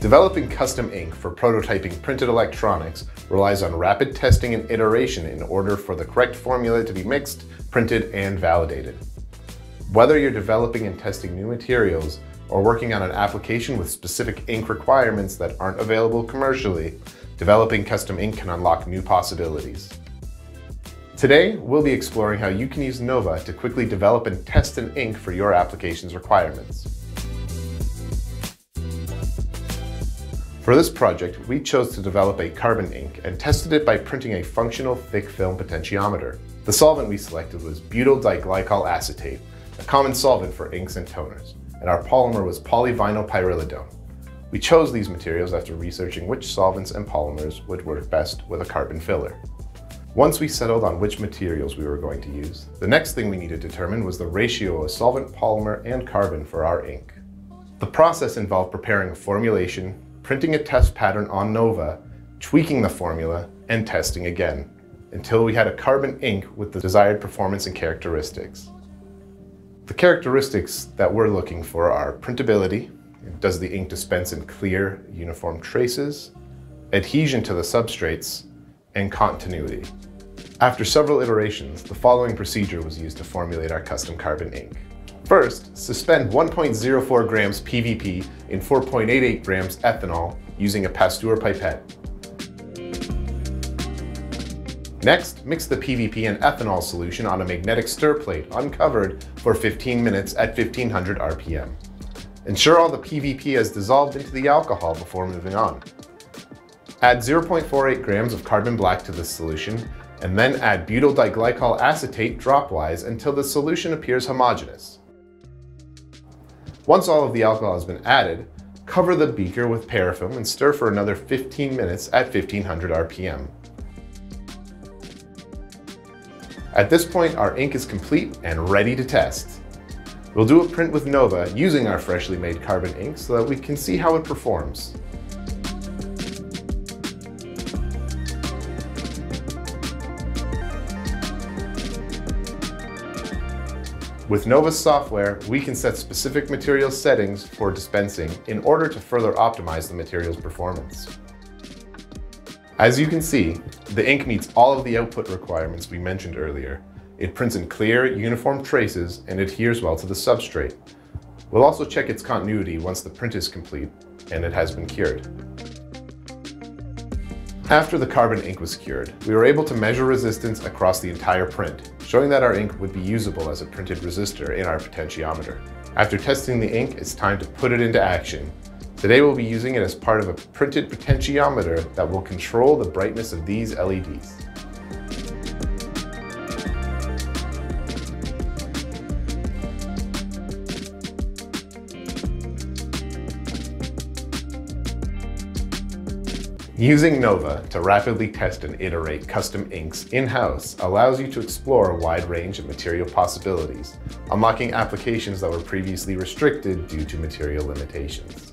Developing custom ink for prototyping printed electronics relies on rapid testing and iteration in order for the correct formula to be mixed, printed, and validated. Whether you're developing and testing new materials or working on an application with specific ink requirements that aren't available commercially, developing custom ink can unlock new possibilities. Today, we'll be exploring how you can use Nova to quickly develop and test an ink for your application's requirements. For this project, we chose to develop a carbon ink and tested it by printing a functional thick film potentiometer. The solvent we selected was butyl diglycol acetate, a common solvent for inks and toners, and our polymer was polyvinyl pyrrolidone. We chose these materials after researching which solvents and polymers would work best with a carbon filler. Once we settled on which materials we were going to use, the next thing we needed to determine was the ratio of solvent, polymer, and carbon for our ink. The process involved preparing a formulation, printing a test pattern on Nova, tweaking the formula, and testing again, until we had a carbon ink with the desired performance and characteristics. The characteristics that we're looking for are printability, does the ink dispense in clear, uniform traces, adhesion to the substrates, and continuity. After several iterations, the following procedure was used to formulate our custom carbon ink. First, suspend 1.04 grams PVP in 4.88 grams ethanol using a Pasteur pipette. Next, mix the PVP and ethanol solution on a magnetic stir plate uncovered for 15 minutes at 1500 RPM. Ensure all the PVP has dissolved into the alcohol before moving on. Add 0.48 grams of carbon black to this solution, and then add butyl diglycol acetate dropwise until the solution appears homogeneous. Once all of the alcohol has been added, cover the beaker with paraffin and stir for another 15 minutes at 1500 RPM. At this point, our ink is complete and ready to test. We'll do a print with Nova using our freshly made carbon ink so that we can see how it performs. With Nova's software, we can set specific material settings for dispensing in order to further optimize the material's performance. As you can see, the ink meets all of the output requirements we mentioned earlier. It prints in clear, uniform traces and adheres well to the substrate. We'll also check its continuity once the print is complete and it has been cured. After the carbon ink was cured, we were able to measure resistance across the entire print showing that our ink would be usable as a printed resistor in our potentiometer. After testing the ink, it's time to put it into action. Today we'll be using it as part of a printed potentiometer that will control the brightness of these LEDs. Using Nova to rapidly test and iterate custom inks in-house allows you to explore a wide range of material possibilities, unlocking applications that were previously restricted due to material limitations.